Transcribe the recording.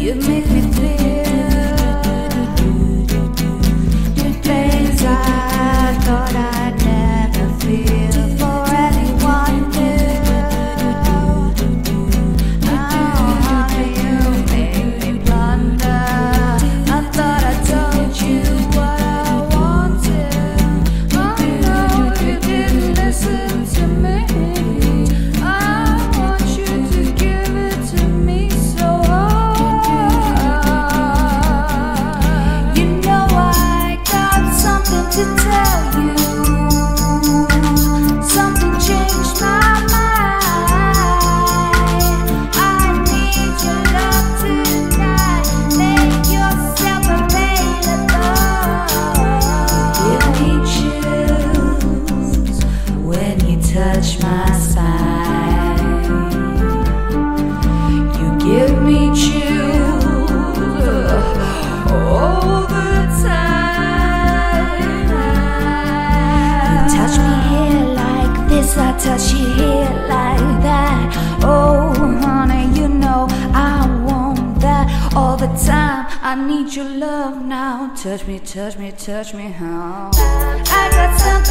You make me feel. need your love now. Touch me, touch me, touch me, how? I got something.